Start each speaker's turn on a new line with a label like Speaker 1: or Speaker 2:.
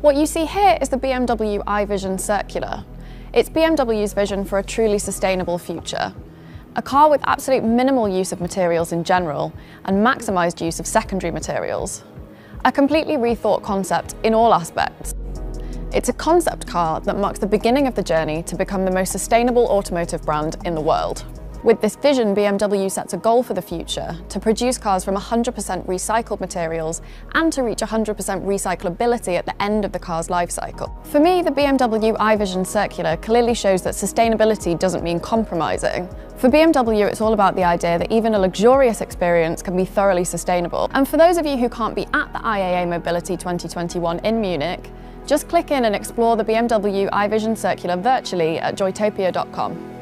Speaker 1: What you see here is the BMW iVision Circular. It's BMW's vision for a truly sustainable future. A car with absolute minimal use of materials in general and maximised use of secondary materials. A completely rethought concept in all aspects. It's a concept car that marks the beginning of the journey to become the most sustainable automotive brand in the world. With this vision, BMW sets a goal for the future to produce cars from 100% recycled materials and to reach 100% recyclability at the end of the car's life cycle. For me, the BMW iVision Circular clearly shows that sustainability doesn't mean compromising. For BMW, it's all about the idea that even a luxurious experience can be thoroughly sustainable. And for those of you who can't be at the IAA Mobility 2021 in Munich, just click in and explore the BMW iVision Circular virtually at joytopia.com.